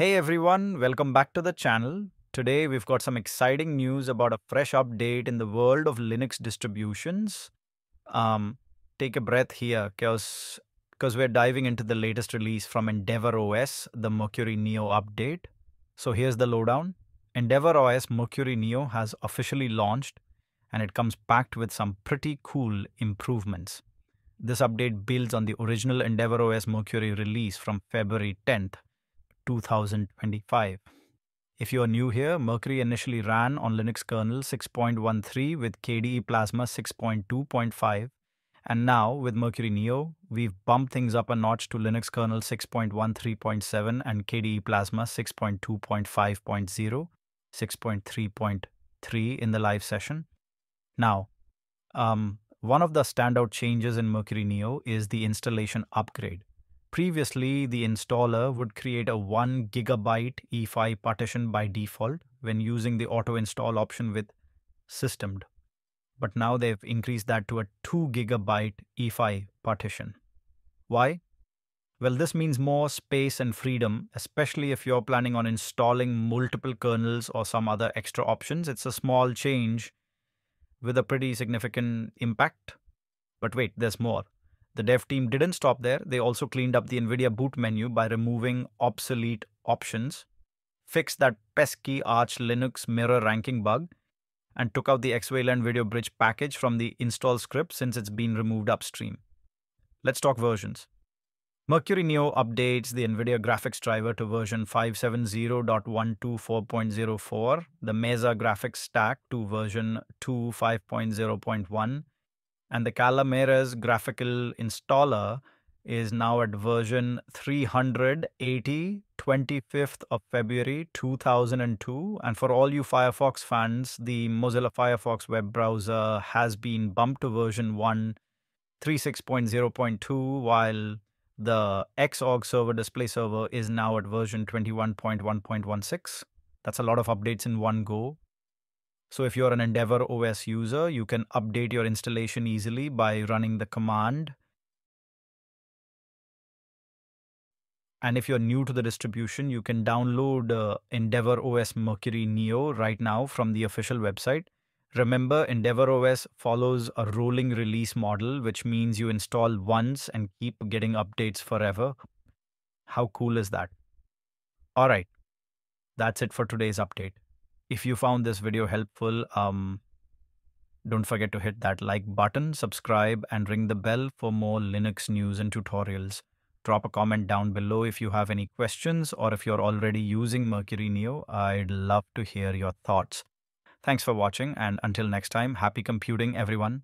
Hey everyone, welcome back to the channel. Today we've got some exciting news about a fresh update in the world of Linux distributions. Um, take a breath here because because we're diving into the latest release from Endeavour OS, the Mercury Neo update. So here's the lowdown. Endeavour OS Mercury Neo has officially launched and it comes packed with some pretty cool improvements. This update builds on the original Endeavour OS Mercury release from February 10th, 2025. If you are new here, Mercury initially ran on Linux kernel 6.13 with KDE Plasma 6.2.5, and now with Mercury Neo, we've bumped things up a notch to Linux kernel 6.13.7 and KDE Plasma 6.2.5.0, 6.3.3 in the live session. Now, um, one of the standout changes in Mercury Neo is the installation upgrade. Previously, the installer would create a 1 gigabyte EFI partition by default when using the auto install option with systemd. But now they've increased that to a 2 gigabyte EFI partition. Why? Well, this means more space and freedom, especially if you're planning on installing multiple kernels or some other extra options. It's a small change with a pretty significant impact. But wait, there's more. The dev team didn't stop there. They also cleaned up the NVIDIA boot menu by removing obsolete options, fixed that pesky Arch Linux mirror ranking bug, and took out the Xwayland Video Bridge package from the install script since it's been removed upstream. Let's talk versions. Mercury Neo updates the NVIDIA graphics driver to version 570.124.04, the Mesa graphics stack to version 2.5.0.1, and the Calamares graphical installer is now at version 380 25th of February 2002 and for all you Firefox fans the Mozilla Firefox web browser has been bumped to version 1 36.0.2 while the Xorg server display server is now at version 21.1.16 that's a lot of updates in one go so if you're an Endeavour OS user, you can update your installation easily by running the command. And if you're new to the distribution, you can download uh, Endeavour OS Mercury Neo right now from the official website. Remember, Endeavour OS follows a rolling release model, which means you install once and keep getting updates forever. How cool is that? All right, that's it for today's update. If you found this video helpful, um, don't forget to hit that like button, subscribe, and ring the bell for more Linux news and tutorials. Drop a comment down below if you have any questions or if you're already using Mercury Neo. I'd love to hear your thoughts. Thanks for watching, and until next time, happy computing, everyone.